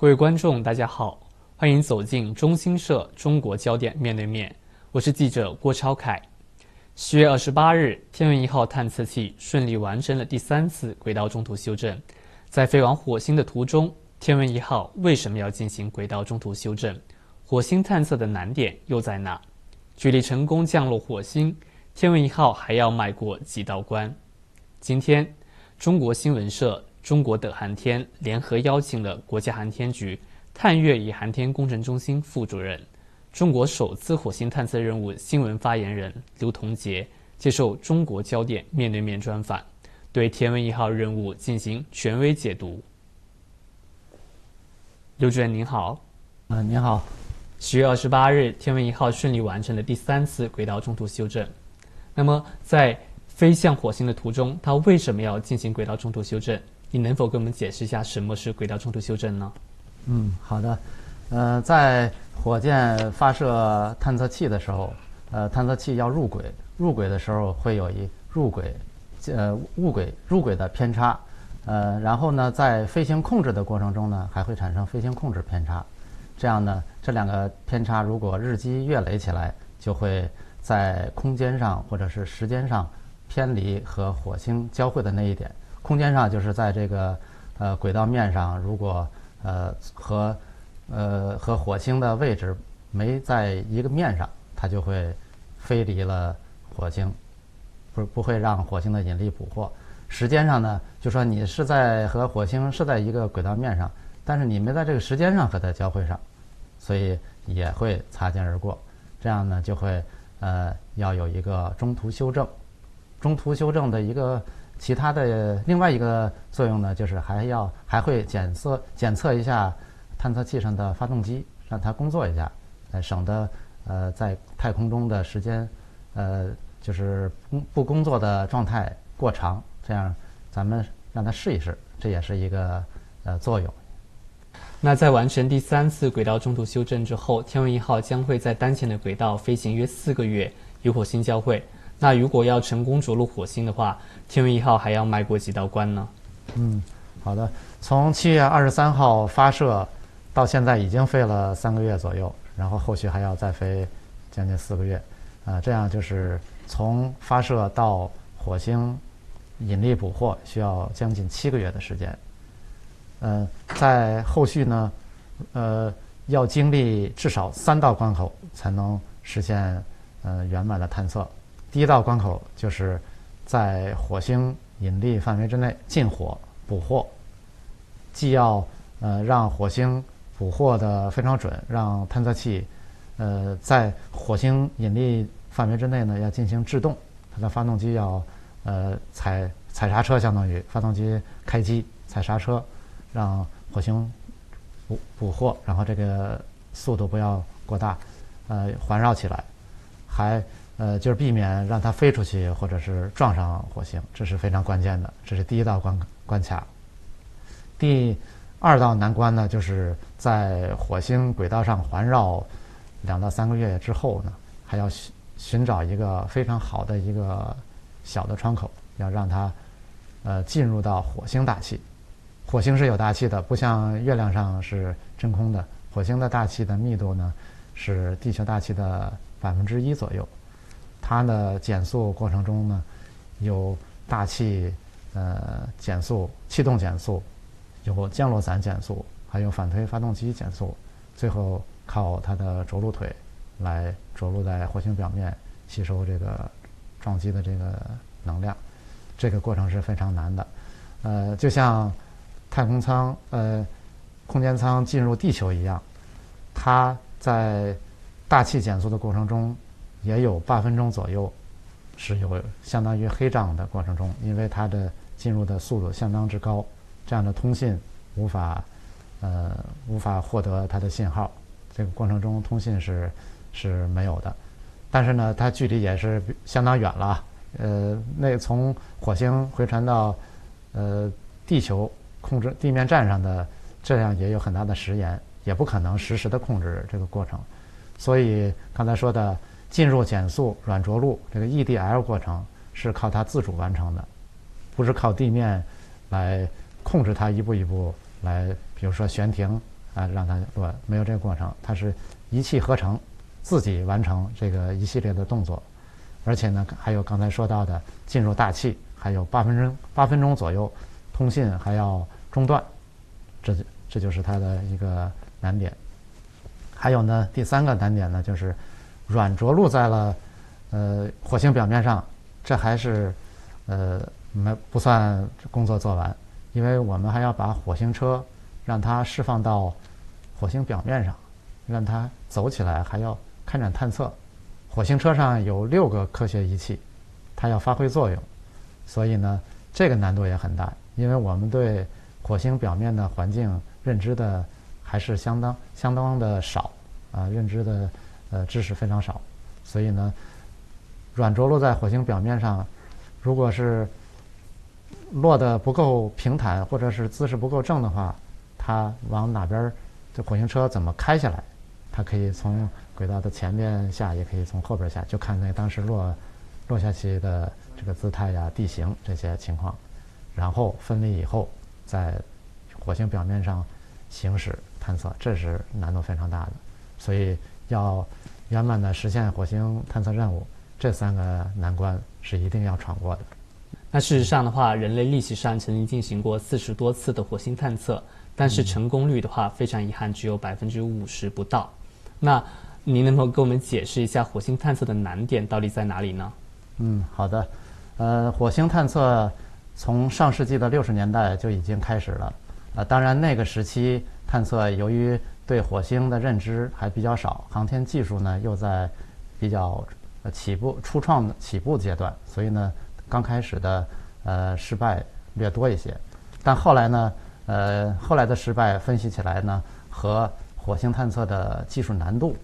各位观众，大家好，欢迎走进中新社中国焦点面对面，我是记者郭超凯。十月二十八日，天问一号探测器顺利完成了第三次轨道中途修正。在飞往火星的途中，天问一号为什么要进行轨道中途修正？火星探测的难点又在哪？距离成功降落火星，天问一号还要迈过几道关？今天，中国新闻社。中国的航天联合邀请了国家航天局探月与航天工程中心副主任、中国首次火星探测任务新闻发言人刘同杰接受中国焦点面对面专访，对天问一号任务进行权威解读。刘主任您好，啊您好，十月二十八日，天问一号顺利完成了第三次轨道中途修正。那么在飞向火星的途中，它为什么要进行轨道中途修正？你能否给我们解释一下什么是轨道冲突修正呢？嗯，好的。呃，在火箭发射探测器的时候，呃，探测器要入轨，入轨的时候会有一入轨，呃，误轨入轨的偏差。呃，然后呢，在飞行控制的过程中呢，还会产生飞行控制偏差。这样呢，这两个偏差如果日积月累起来，就会在空间上或者是时间上偏离和火星交汇的那一点。空间上就是在这个呃轨道面上，如果呃和呃和火星的位置没在一个面上，它就会飞离了火星，不不会让火星的引力捕获。时间上呢，就说你是在和火星是在一个轨道面上，但是你没在这个时间上和它交汇上，所以也会擦肩而过。这样呢，就会呃要有一个中途修正，中途修正的一个。其他的另外一个作用呢，就是还要还会检测检测一下探测器上的发动机，让它工作一下，呃，省得呃在太空中的时间，呃，就是不不工作的状态过长，这样咱们让它试一试，这也是一个呃作用。那在完成第三次轨道中途修正之后，天问一号将会在当前的轨道飞行约四个月，与火星交会。那如果要成功着陆火星的话，天问一号还要迈过几道关呢？嗯，好的。从七月二十三号发射到现在，已经飞了三个月左右，然后后续还要再飞将近四个月，啊，这样就是从发射到火星引力捕获需要将近七个月的时间。嗯，在后续呢，呃，要经历至少三道关口才能实现呃圆满的探测。第一道关口就是在火星引力范围之内进火捕获，既要呃让火星捕获的非常准，让探测器呃在火星引力范围之内呢要进行制动，它的发动机要呃踩踩刹车，相当于发动机开机踩刹车，让火星捕捕获，然后这个速度不要过大，呃环绕起来，还。呃，就是避免让它飞出去，或者是撞上火星，这是非常关键的。这是第一道关关卡。第二道难关呢，就是在火星轨道上环绕两到三个月之后呢，还要寻寻找一个非常好的一个小的窗口，要让它呃进入到火星大气。火星是有大气的，不像月亮上是真空的。火星的大气的密度呢，是地球大气的百分之一左右。它的减速过程中呢，有大气呃减速、气动减速，有降落伞减速，还有反推发动机减速，最后靠它的着陆腿来着陆在火星表面，吸收这个撞击的这个能量。这个过程是非常难的，呃，就像太空舱呃空间舱进入地球一样，它在大气减速的过程中。也有八分钟左右，是有相当于黑障的过程中，因为它的进入的速度相当之高，这样的通信无法呃无法获得它的信号，这个过程中通信是是没有的。但是呢，它距离也是相当远了，呃，那从火星回传到呃地球控制地面站上的，这样也有很大的时延，也不可能实时的控制这个过程，所以刚才说的。进入减速软着陆这个 EDL 过程是靠它自主完成的，不是靠地面来控制它一步一步来，比如说悬停，啊让它落，没有这个过程，它是一气呵成，自己完成这个一系列的动作，而且呢还有刚才说到的进入大气，还有八分钟八分钟左右通信还要中断，这就这就是它的一个难点。还有呢，第三个难点呢就是软着陆在了呃火星表面上，这还是呃没不算工作做完，因为我们还要把火星车让它释放到火星表面上，让它走起来，还要开展探测。火星车上有六个科学仪器，它要发挥作用，所以呢，这个难度也很大，因为我们对火星表面的环境认知的还是相当相当的少啊，认知的呃知识非常少，所以呢，软着陆在火星表面上，如果是落得不够平坦，或者是姿势不够正的话，它往哪边，这火星车怎么开下来？它可以从轨道的前边下，也可以从后边下，就看那当时落落下去的这个姿态呀、地形这些情况，然后分离以后，在火星表面上行驶探测，这是难度非常大的。所以要圆满的实现火星探测任务，这三个难关是一定要闯过的。那事实上的话，人类历史上曾经进行过四十多次的火星探测，但是成功率的话，非常遗憾，只有百分之五十不到。那您能否给我们解释一下火星探测的难点到底在哪里呢？嗯，好的。呃，火星探测从上世纪的六十年代就已经开始了。呃，当然那个时期探测由于对火星的认知还比较少，航天技术呢又在比较呃起步初创的起步阶段，所以呢刚开始的呃失败略多一些。但后来呢，呃后来的失败分析起来呢和火星探测的技术难度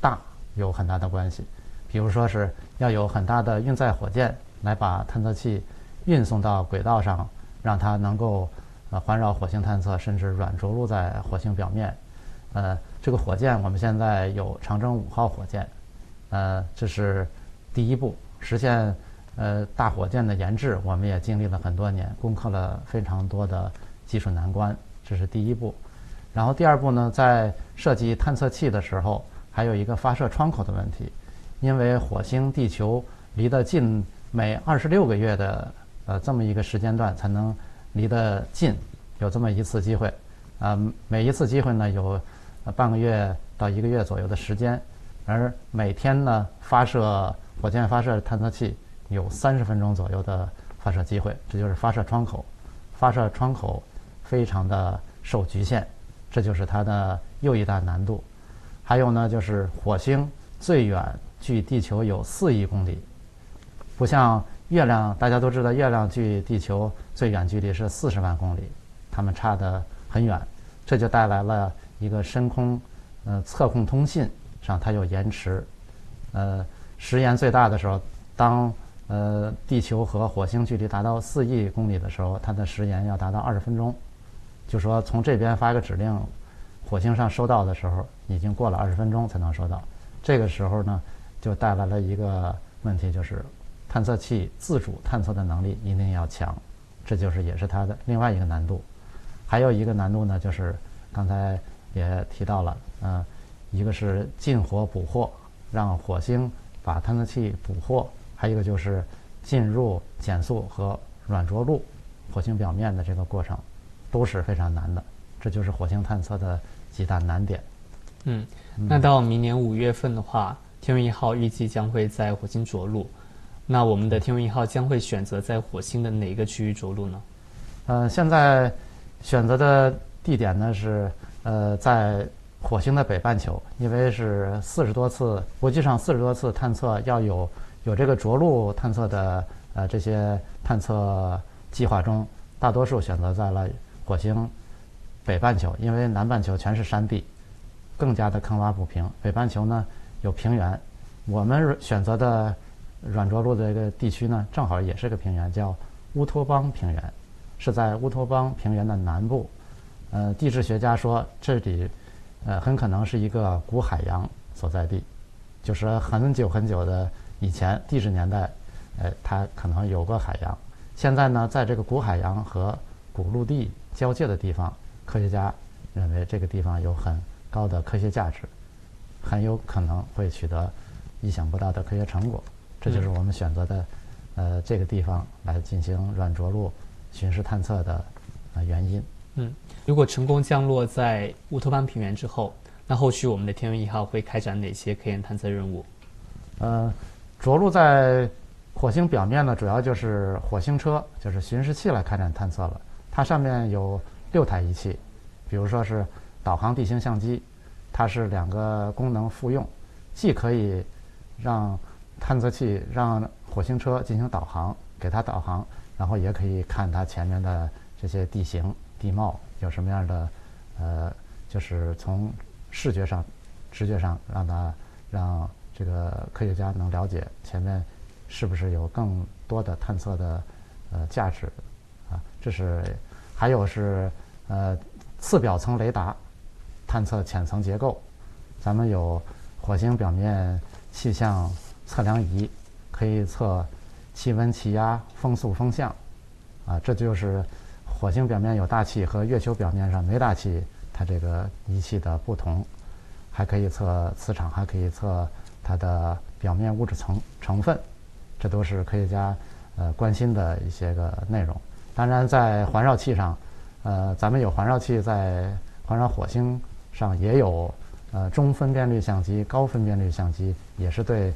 大有很大的关系。比如说是要有很大的运载火箭来把探测器运送到轨道上，让它能够呃环绕火星探测，甚至软着陆在火星表面。呃，这个火箭我们现在有长征五号火箭，呃，这是第一步实现呃大火箭的研制，我们也经历了很多年，攻克了非常多的技术难关，这是第一步。然后第二步呢，在设计探测器的时候，还有一个发射窗口的问题，因为火星、地球离得近，每二十六个月的呃这么一个时间段才能离得近，有这么一次机会，啊，每一次机会呢有半个月到一个月左右的时间，而每天呢发射火箭发射探测器有三十分钟左右的发射机会，这就是发射窗口，发射窗口非常的受局限。这就是它的又一大难度，还有呢，就是火星最远距地球有四亿公里，不像月亮，大家都知道月亮距地球最远距离是四十万公里，它们差得很远，这就带来了一个深空呃测控通信上它有延迟，呃时延最大的时候，当呃地球和火星距离达到四亿公里的时候，它的时延要达到二十分钟。就说从这边发个指令，火星上收到的时候，已经过了二十分钟才能收到。这个时候呢，就带来了一个问题，就是探测器自主探测的能力一定要强，这就是也是它的另外一个难度。还有一个难度呢，就是刚才也提到了，嗯，一个是进火捕获，让火星把探测器捕获；还有一个就是进入减速和软着陆火星表面的这个过程。都是非常难的，这就是火星探测的几大难点。嗯，那到明年五月份的话，天问一号预计将会在火星着陆。那我们的天问一号将会选择在火星的哪一个区域着陆呢？呃，现在选择的地点呢是呃在火星的北半球，因为是四十多次国际上四十多次探测要有有这个着陆探测的呃这些探测计划中，大多数选择在了。火星北半球，因为南半球全是山地，更加的坑洼不平。北半球呢有平原，我们选择的软着陆的这个地区呢，正好也是个平原，叫乌托邦平原，是在乌托邦平原的南部。呃，地质学家说这里呃很可能是一个古海洋所在地，就是很久很久的以前地质年代，呃，它可能有过海洋。现在呢，在这个古海洋和古陆地交界的地方，科学家认为这个地方有很高的科学价值，很有可能会取得意想不到的科学成果。这就是我们选择的呃这个地方来进行软着陆巡视探测的呃原因。嗯，如果成功降落在乌托邦平原之后，那后续我们的天问一号会开展哪些科研探测任务？呃，着陆在火星表面呢，主要就是火星车，就是巡视器来开展探测了。它上面有六台仪器，比如说是导航地形相机，它是两个功能互用，既可以让探测器让火星车进行导航，给它导航，然后也可以看它前面的这些地形地貌有什么样的，呃，就是从视觉上、直觉上让它让这个科学家能了解前面是不是有更多的探测的呃价值。啊，这是还有是呃次表层雷达探测浅层结构，咱们有火星表面气象测量仪，可以测气温、气压、风速、风向，啊，这就是火星表面有大气和月球表面上没大气，它这个仪器的不同，还可以测磁场，还可以测它的表面物质层成分，这都是科学家呃关心的一些个内容。当然，在环绕器上，呃，咱们有环绕器在环绕火星上，也有呃中分辨率相机、高分辨率相机，也是对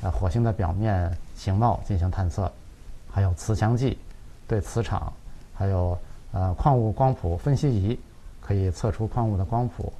呃火星的表面形貌进行探测。还有磁强计，对磁场，还有呃矿物光谱分析仪，可以测出矿物的光谱。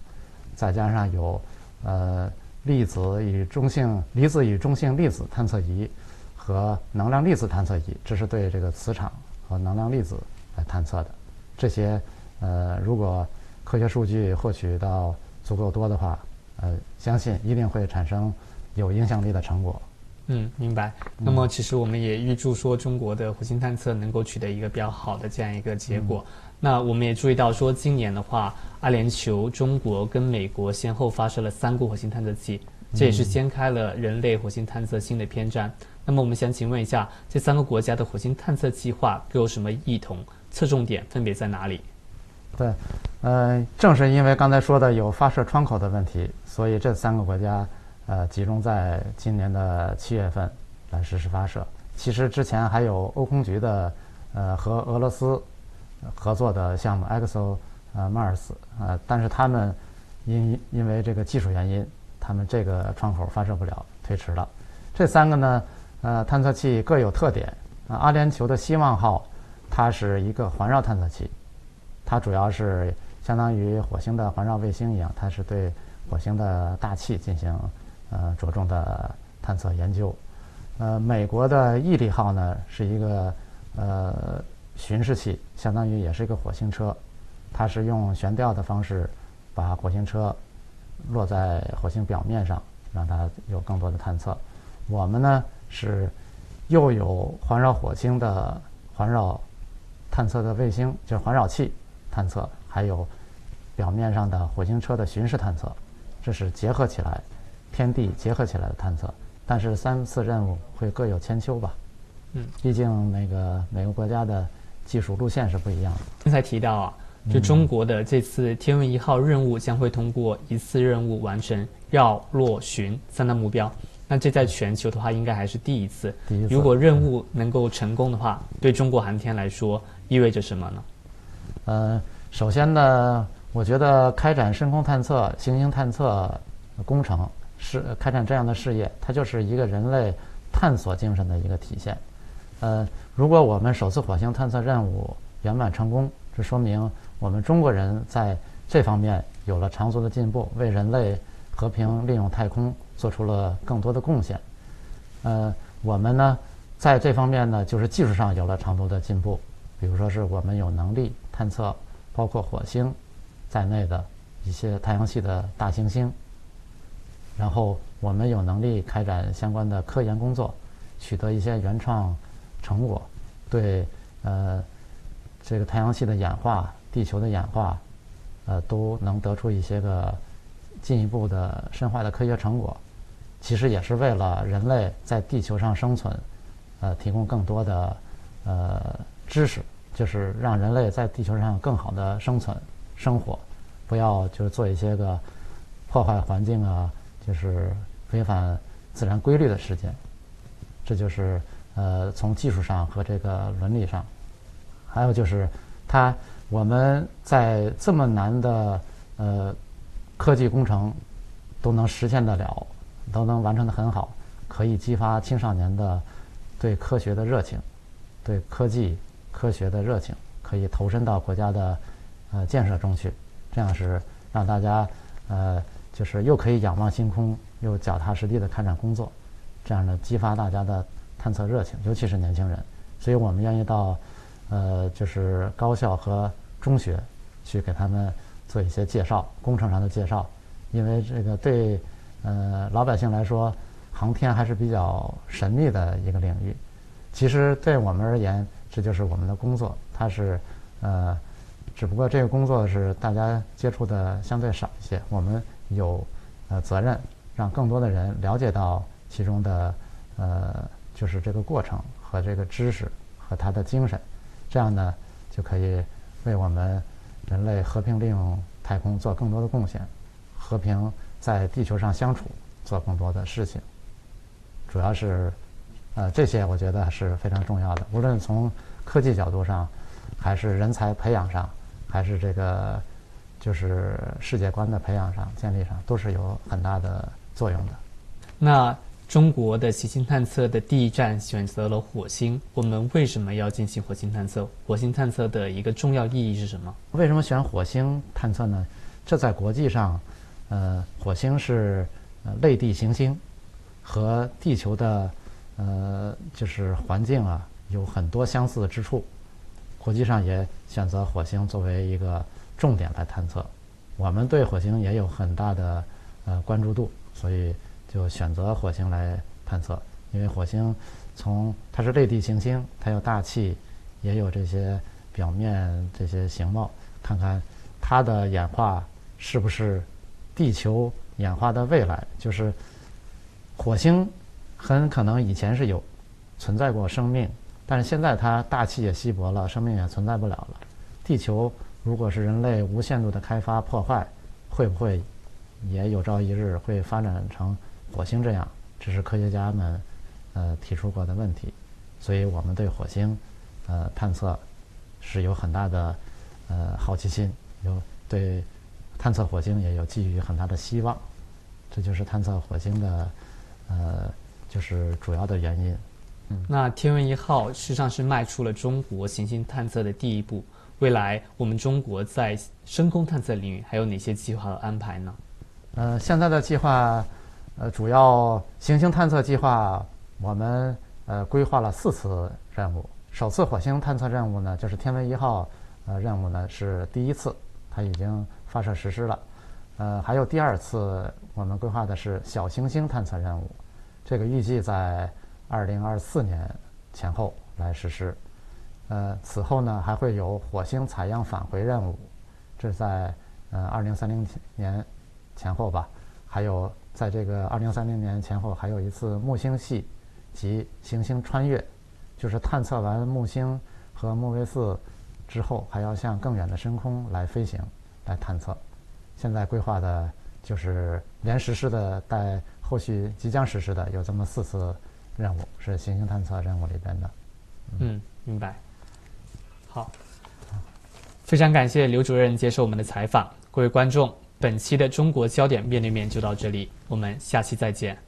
再加上有呃粒子与中性离子与中性粒子探测仪和能量粒子探测仪，这是对这个磁场。和能量粒子来探测的，这些呃，如果科学数据获取到足够多的话，呃，相信一定会产生有影响力的成果。嗯，明白。那么，其实我们也预祝说中国的火星探测能够取得一个比较好的这样一个结果。那我们也注意到说，今年的话，阿联酋、中国跟美国先后发射了三个火星探测器，这也是掀开了人类火星探测新的篇章。那么我们想请问一下，这三个国家的火星探测计划各有什么异同？侧重点分别在哪里？对，呃，正是因为刚才说的有发射窗口的问题，所以这三个国家呃集中在今年的七月份来实施发射。其实之前还有欧空局的呃和俄罗斯合作的项目 EXO 呃 Mars 呃，但是他们因因为这个技术原因，他们这个窗口发射不了，推迟了。这三个呢？呃，探测器各有特点。啊，阿联酋的希望号，它是一个环绕探测器，它主要是相当于火星的环绕卫星一样，它是对火星的大气进行呃着重的探测研究。呃，美国的毅力号呢是一个呃巡视器，相当于也是一个火星车，它是用悬吊的方式把火星车落在火星表面上，让它有更多的探测。我们呢？是又有环绕火星的环绕探测的卫星，就是环绕器探测，还有表面上的火星车的巡视探测，这是结合起来，天地结合起来的探测。但是三次任务会各有千秋吧？嗯，毕竟那个每个国家的技术路线是不一样的。刚才提到啊，就中国的这次天问一号任务将会通过一次任务完成绕、落、巡三大目标。那这在全球的话，应该还是第一次。第一次。如果任务能够成功的话，对中国航天来说意味着什么呢？呃，首先呢，我觉得开展深空探测、行星探测工程是开展这样的事业，它就是一个人类探索精神的一个体现。呃，如果我们首次火星探测任务圆满成功，这说明我们中国人在这方面有了长足的进步，为人类和平利用太空。做出了更多的贡献，呃，我们呢，在这方面呢，就是技术上有了长足的进步，比如说是我们有能力探测包括火星在内的一些太阳系的大行星，然后我们有能力开展相关的科研工作，取得一些原创成果，对呃这个太阳系的演化、地球的演化，呃，都能得出一些个进一步的深化的科学成果。其实也是为了人类在地球上生存，呃，提供更多的呃知识，就是让人类在地球上更好的生存、生活，不要就是做一些个破坏环境啊，就是违反自然规律的事件。这就是呃从技术上和这个伦理上，还有就是它我们在这么难的呃科技工程都能实现得了，都能完成得很好，可以激发青少年的对科学的热情，对科技科学的热情，可以投身到国家的呃建设中去，这样是让大家呃就是又可以仰望星空，又脚踏实地的开展工作。这样的激发大家的探测热情，尤其是年轻人，所以我们愿意到，呃，就是高校和中学去给他们做一些介绍，工程上的介绍，因为这个对呃老百姓来说，航天还是比较神秘的一个领域。其实对我们而言，这就是我们的工作，它是呃，只不过这个工作是大家接触的相对少一些，我们有呃责任让更多的人了解到。其中的，呃，就是这个过程和这个知识和他的精神，这样呢，就可以为我们人类和平利用太空做更多的贡献，和平在地球上相处做更多的事情。主要是，呃，这些我觉得是非常重要的。无论从科技角度上，还是人才培养上，还是这个就是世界观的培养上、建立上，都是有很大的作用的。那。中国的行星探测的第一站选择了火星，我们为什么要进行火星探测？火星探测的一个重要意义是什么？为什么选火星探测呢？这在国际上，呃，火星是呃类地行星，和地球的呃就是环境啊有很多相似之处，国际上也选择火星作为一个重点来探测。我们对火星也有很大的呃关注度，所以。就选择火星来探测，因为火星从它是类地行星，它有大气，也有这些表面这些形貌，看看它的演化是不是地球演化的未来。就是火星很可能以前是有存在过生命，但是现在它大气也稀薄了，生命也存在不了了。地球如果是人类无限度的开发破坏，会不会也有朝一日会发展成？火星这样，这是科学家们呃提出过的问题，所以我们对火星呃探测是有很大的呃好奇心，有对探测火星也有寄予很大的希望，这就是探测火星的呃就是主要的原因。嗯，那天问一号实际上是迈出了中国行星探测的第一步，未来我们中国在深空探测领域还有哪些计划和安排呢？呃，现在的计划。呃，主要行星探测计划，我们呃规划了四次任务。首次火星探测任务呢，就是天问一号呃任务呢是第一次，它已经发射实施了。呃，还有第二次，我们规划的是小行星探测任务，这个预计在二零二四年前后来实施。呃，此后呢还会有火星采样返回任务，这在呃二零三零年前后吧，还有。在这个二零三零年前后，还有一次木星系及行星穿越，就是探测完木星和木卫四之后，还要向更远的深空来飞行来探测。现在规划的就是连实施的带后续即将实施的有这么四次任务，是行星探测任务里边的。嗯，明白。非常感谢刘主任接受我们的采访，各位观众。本期的中国焦点面对面就到这里，我们下期再见。